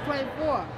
224.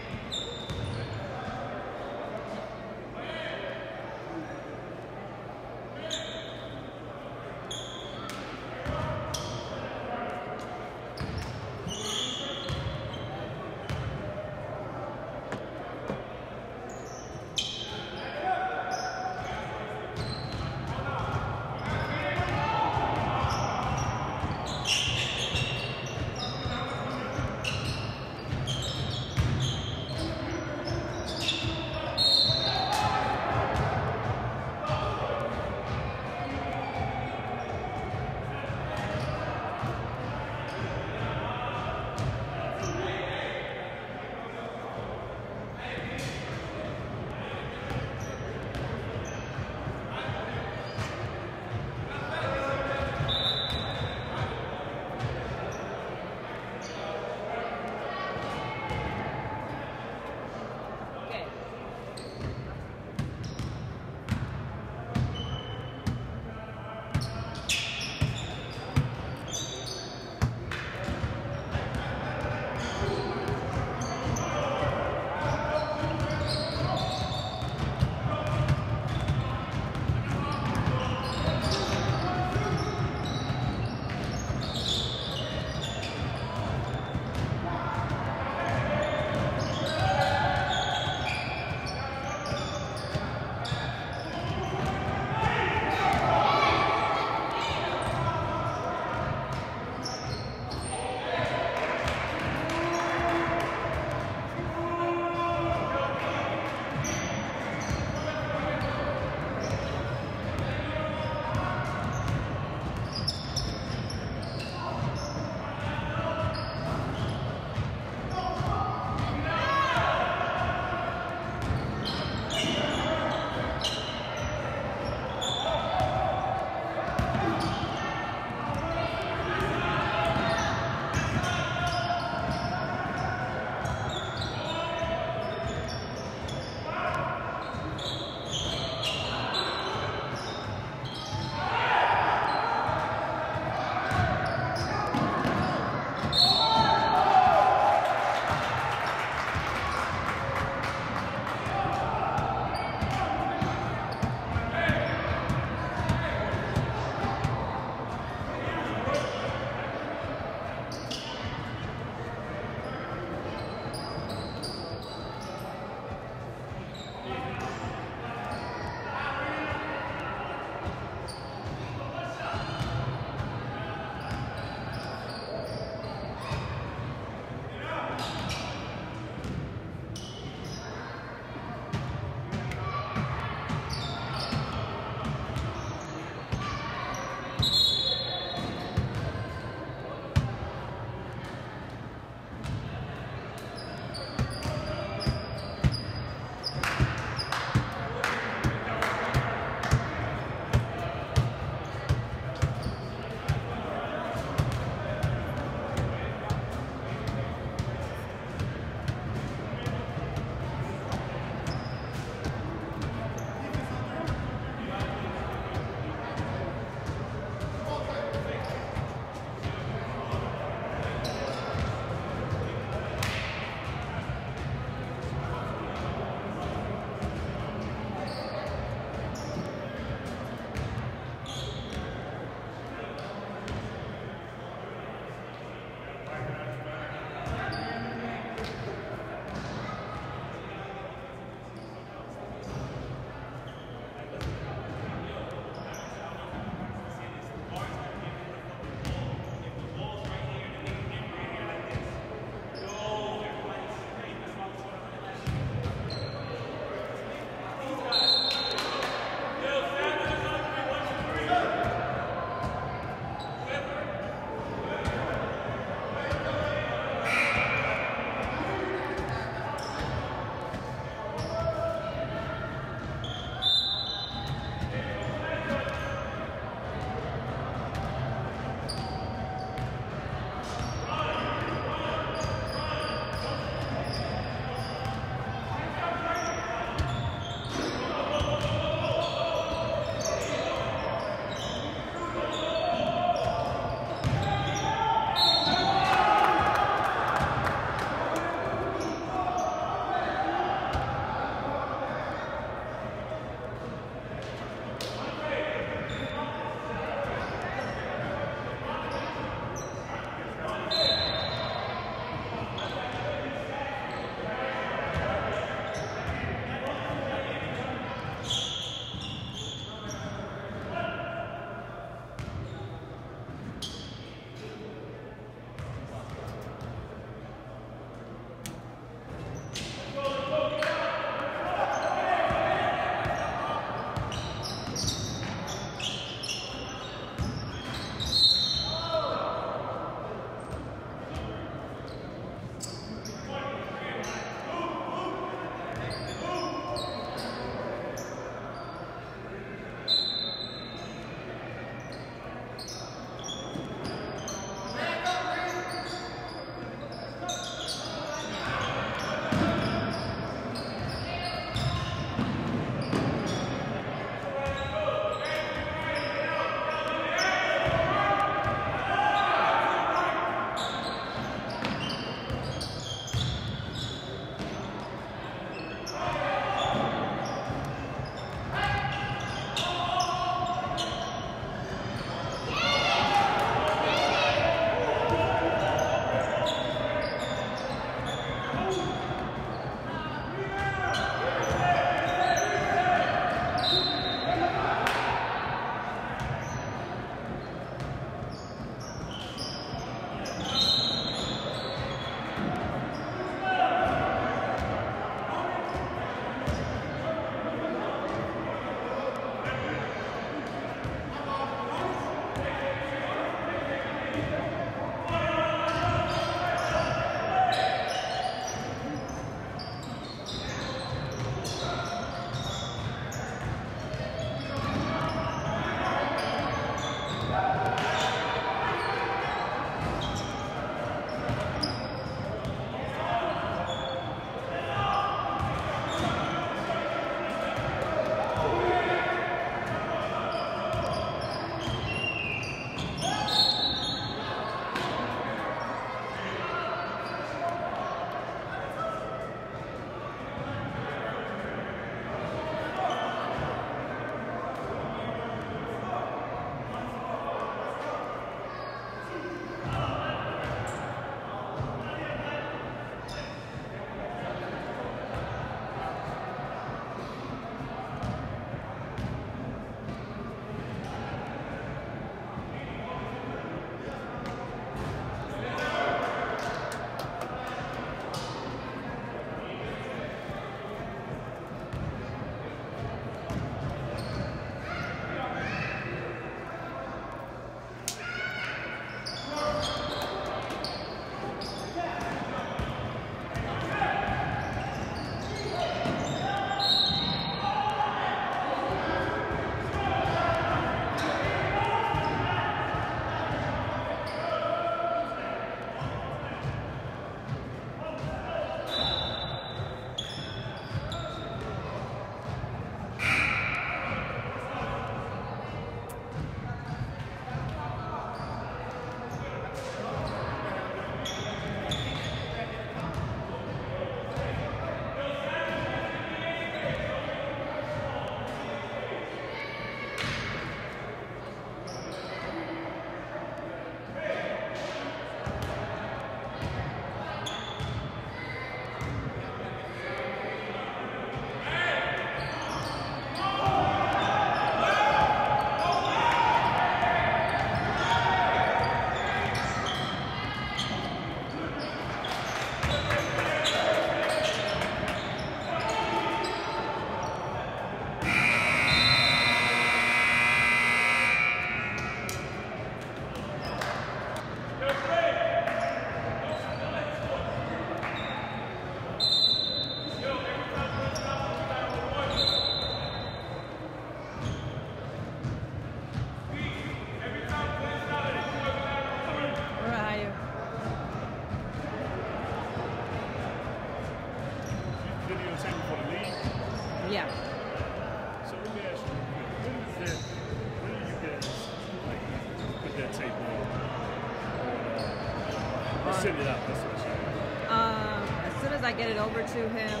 It over to him.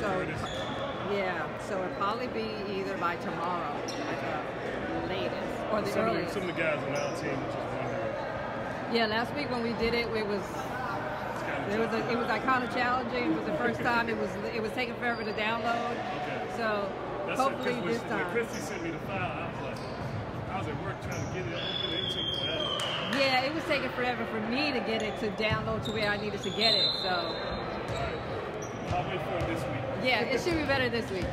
So, yeah. So it'll probably be either by tomorrow, like the latest, or the Some of, the, earliest. some of the guys on our team just wondering. Yeah, last week when we did it, it was of it was a, it was like kind of challenging. It was the first time. It was it was taking forever to download. Okay. So That's hopefully it, this when, When time. Christy sent me the file, I was like, I was at work trying to get it open. It took forever. Yeah, it was taking forever for me to get it to download to where I needed to get it. So It this week. yeah, it should be better this week.